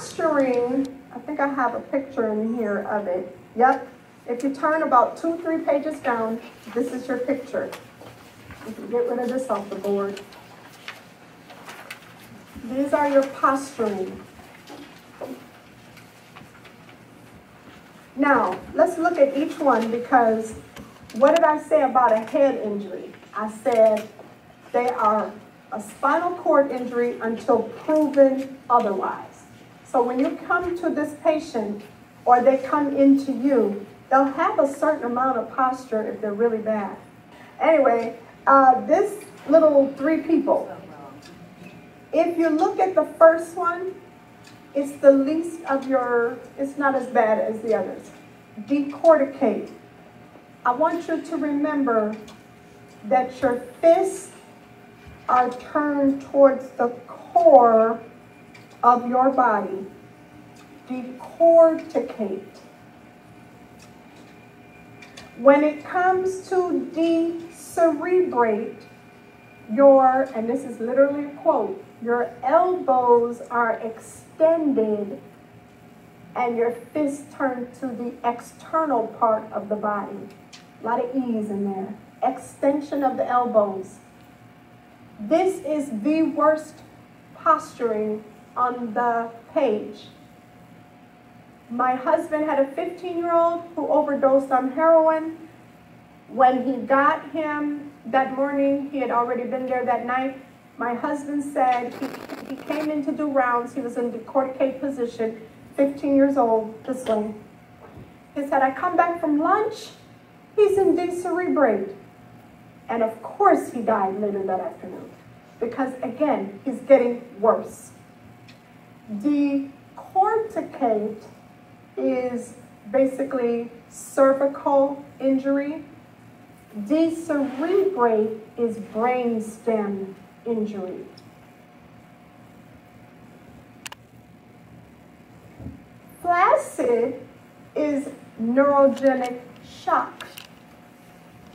posturing, I think I have a picture in here of it. Yep. If you turn about two, three pages down, this is your picture. You can get rid of this off the board. These are your posturing. Now, let's look at each one because what did I say about a head injury? I said they are a spinal cord injury until proven otherwise. So when you come to this patient or they come into you, they'll have a certain amount of posture if they're really bad. Anyway, uh, this little three people, if you look at the first one, it's the least of your, it's not as bad as the others. Decorticate. I want you to remember that your fists are turned towards the core of your body. Decorticate. When it comes to decerebrate, your, and this is literally a quote, your elbows are extended and your fists turn to the external part of the body. A lot of ease in there. Extension of the elbows. This is the worst posturing on the page. My husband had a 15 year old who overdosed on heroin. When he got him that morning, he had already been there that night. My husband said he, he came in to do rounds. He was in decorticate position, 15 years old, this way. He said, I come back from lunch. He's in decerebrate. And of course, he died later that afternoon. Because again, he's getting worse. Decorticate is basically cervical injury. Decerebrate is brainstem injury. Flaccid is neurogenic shock,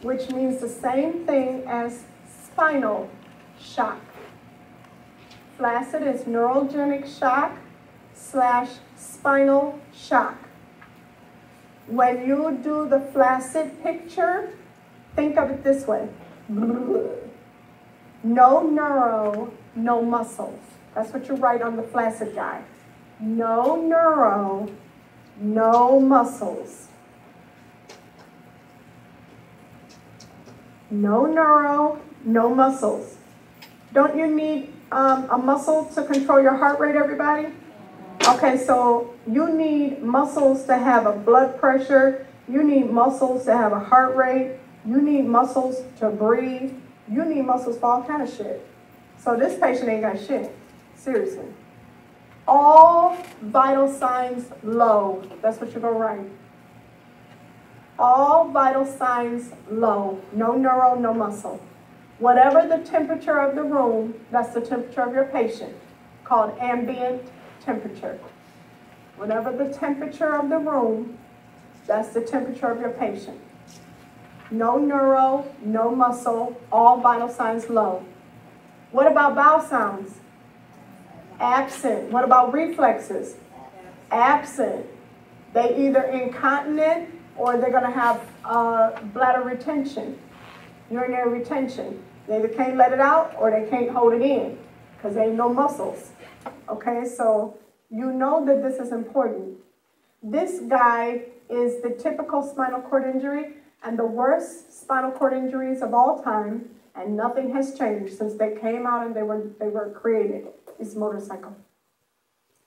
which means the same thing as spinal shock. Flaccid is neurogenic shock slash spinal shock. When you do the flaccid picture, think of it this way. No neuro, no muscles. That's what you write on the flaccid guy. No neuro, no muscles. No neuro, no muscles. Don't you need um, a muscle to control your heart rate, everybody? Okay, so you need muscles to have a blood pressure. You need muscles to have a heart rate. You need muscles to breathe. You need muscles for all kind of shit. So this patient ain't got shit. Seriously. All vital signs low. That's what you're going to write. All vital signs low. No neuro, no muscle. Whatever the temperature of the room, that's the temperature of your patient, called ambient temperature. Whatever the temperature of the room, that's the temperature of your patient. No neuro, no muscle, all vital signs low. What about bowel sounds? Absent. What about reflexes? Absent. They either incontinent or they're going to have uh, bladder retention, urinary retention. They either can't let it out or they can't hold it in because there ain't no muscles. Okay, so you know that this is important. This guy is the typical spinal cord injury and the worst spinal cord injuries of all time, and nothing has changed since they came out and they were they were created. Is motorcycle.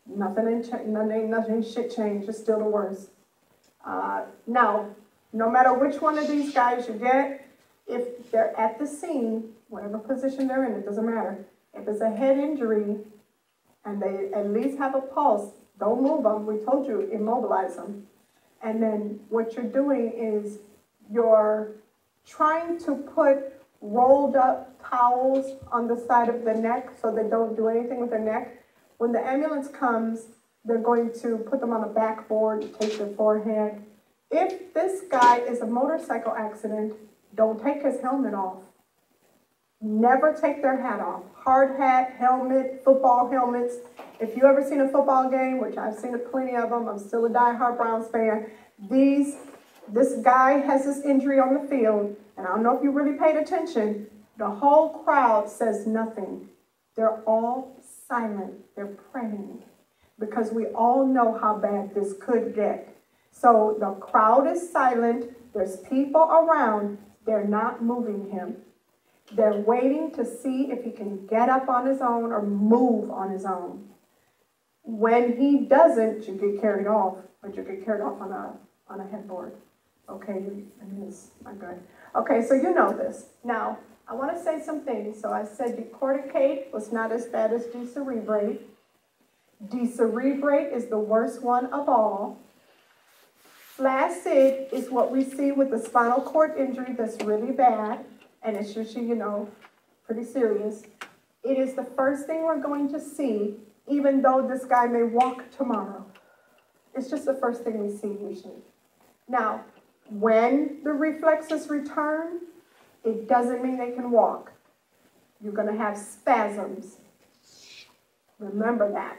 Nothing in nothing nothing shit changed. It's still the worst. Uh, now, no matter which one of these guys you get, if they're at the scene, whatever position they're in, it doesn't matter. If it's a head injury, and they at least have a pulse. Don't move them. We told you, immobilize them. And then what you're doing is you're trying to put rolled up towels on the side of the neck so they don't do anything with their neck. When the ambulance comes, they're going to put them on a backboard, take their forehead. If this guy is a motorcycle accident, don't take his helmet off. never take their hat off. Hard hat, helmet, football helmets. If you ever seen a football game, which I've seen plenty of them, I'm still a die-hard Browns fan. These, this guy has this injury on the field, and I don't know if you really paid attention. The whole crowd says nothing. They're all silent. They're praying because we all know how bad this could get. So the crowd is silent. There's people around. They're not moving him. They're waiting to see if he can get up on his own or move on his own. When he doesn't, you get carried off, but you get carried off on a, on a headboard. Okay, and this, I'm good. Okay, so you know this. Now, I want to say some things. So I said decorticate was not as bad as decerebrate. Decerebrate is the worst one of all. Flaccid is what we see with a spinal cord injury that's really bad, and it's usually, you know, pretty serious. It is the first thing we're going to see, even though this guy may walk tomorrow. It's just the first thing we see usually. Now, when the reflexes return, it doesn't mean they can walk. You're going to have spasms. Remember that.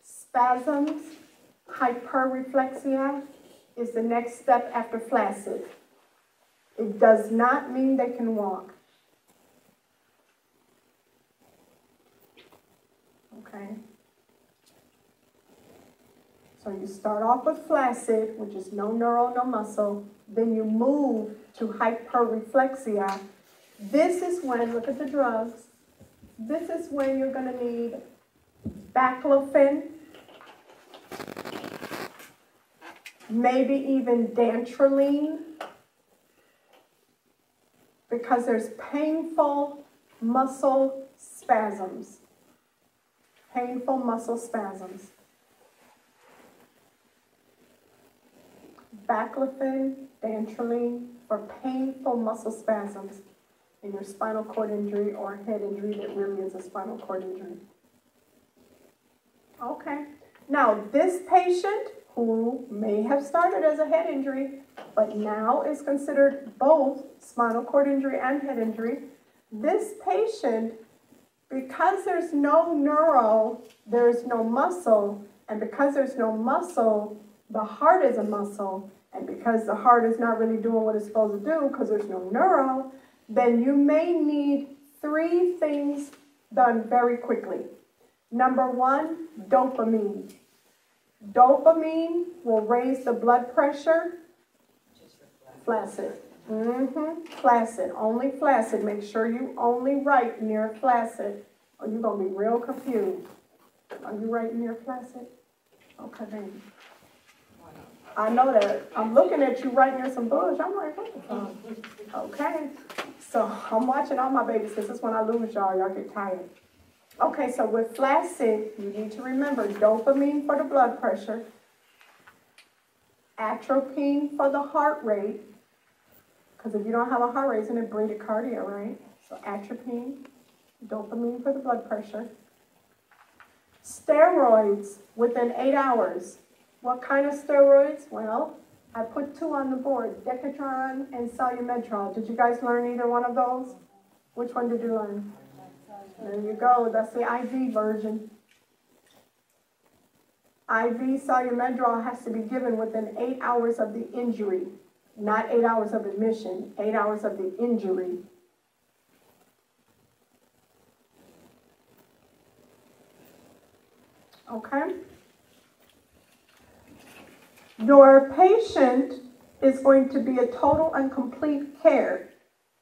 Spasms, hyperreflexia is the next step after flaccid. It does not mean they can walk. Okay? So you start off with flaccid, which is no neural, no muscle. Then you move to hyperreflexia. This is when, look at the drugs, this is when you're going to need baclofen, maybe even dantrolene, because there's painful muscle spasms. Painful muscle spasms. baclofen, dantrolene for painful muscle spasms in your spinal cord injury or head injury that really is a spinal cord injury. Okay, now this patient who may have started as a head injury, but now is considered both spinal cord injury and head injury, this patient, because there's no neuro, there's no muscle, and because there's no muscle, the heart is a muscle, and because the heart is not really doing what it's supposed to do because there's no neuro, then you may need three things done very quickly. Number one, dopamine. Dopamine will raise the blood pressure. Flaccid. Mm-hmm. Flaccid. Only flaccid. Make sure you only write near flaccid or you're going to be real confused. Are you writing near flaccid? Okay, baby. I know that. I'm looking at you right near some bush. I'm like, fuck? Okay. So I'm watching all my babies because this is when I lose y'all. Y'all get tired. Okay, so with flaccid, you need to remember dopamine for the blood pressure, atropine for the heart rate, because if you don't have a heart rate, it's going to bradycardia, right? So atropine, dopamine for the blood pressure. Steroids within eight hours. What kind of steroids? Well, I put two on the board, Decadron and Solu-Medrol. Did you guys learn either one of those? Which one did you learn? There you go, that's the IV version. IV Solu-Medrol has to be given within eight hours of the injury, not eight hours of admission, eight hours of the injury. Okay? Your patient is going to be a total and complete care.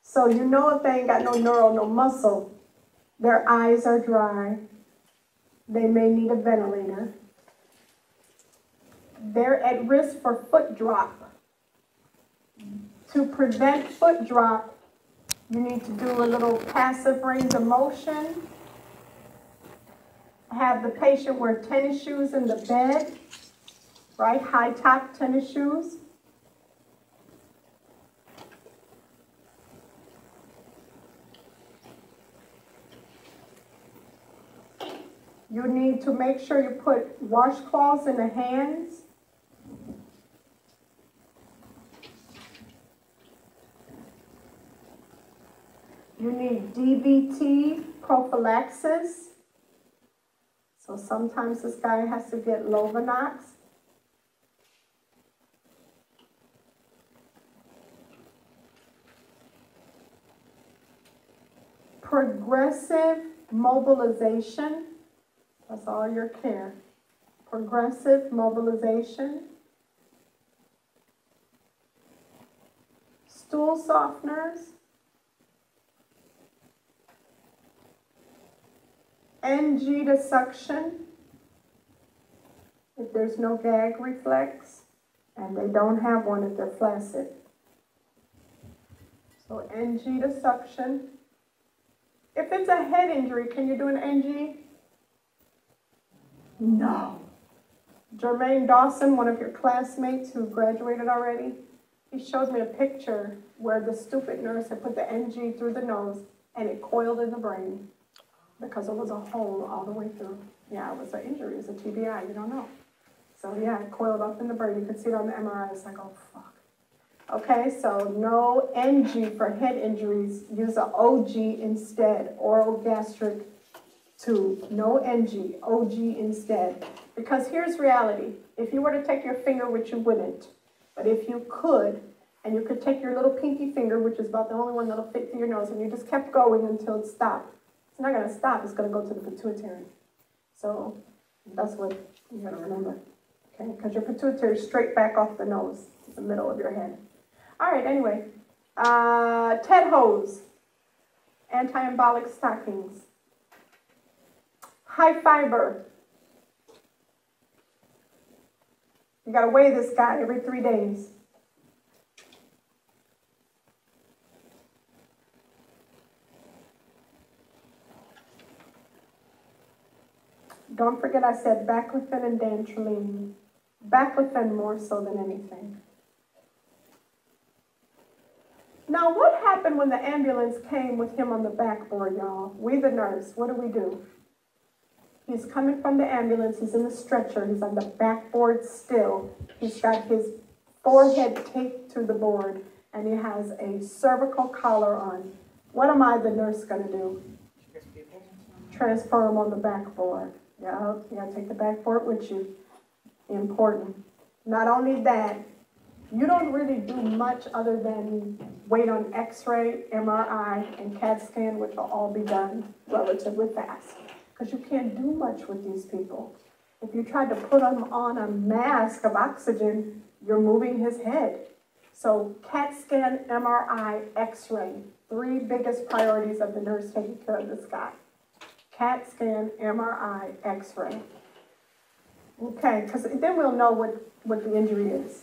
So you know if they ain't got no neuro, no muscle, their eyes are dry, they may need a ventilator. They're at risk for foot drop. To prevent foot drop, you need to do a little passive range of motion. Have the patient wear tennis shoes in the bed right? High top tennis shoes. You need to make sure you put washcloths in the hands. You need DVT prophylaxis. So sometimes this guy has to get Lovenox. Progressive mobilization, that's all your care. Progressive mobilization. Stool softeners. NG suction. If there's no gag reflex, and they don't have one if they're flaccid. So NG suction. If it's a head injury, can you do an NG? No. Jermaine Dawson, one of your classmates who graduated already, he showed me a picture where the stupid nurse had put the NG through the nose and it coiled in the brain because it was a hole all the way through. Yeah, it was an injury, it was a TBI, you don't know. So yeah, it coiled up in the brain. You could see it on the MRI. It's like, oh, fuck. Okay, so no NG for head injuries. Use an OG instead, oral gastric tube. No NG, OG instead. Because here's reality. If you were to take your finger, which you wouldn't, but if you could, and you could take your little pinky finger, which is about the only one that'll fit through your nose, and you just kept going until it stopped. It's not gonna stop, it's gonna go to the pituitary. So that's what you gotta remember. Okay, because your pituitary is straight back off the nose, the middle of your head. All right, anyway. Uh, TED hose, anti-embolic stockings, high fiber. You gotta weigh this guy every three days. Don't forget I said baclofen and dantrolene. Baclofen more so than anything. Now, what happened when the ambulance came with him on the backboard, y'all? We, the nurse, what do we do? He's coming from the ambulance, he's in the stretcher, he's on the backboard still. He's got his forehead taped to the board, and he has a cervical collar on. What am I, the nurse, gonna do? Transfer him on the backboard. Yeah, you gotta take the backboard with you. Important. Not only that, you don't really do much other than wait on x-ray, MRI, and CAT scan, which will all be done relatively fast. Because you can't do much with these people. If you tried to put him on a mask of oxygen, you're moving his head. So CAT scan, MRI, x-ray, three biggest priorities of the nurse taking care of this guy. CAT scan, MRI, x-ray. Okay, because then we'll know what, what the injury is.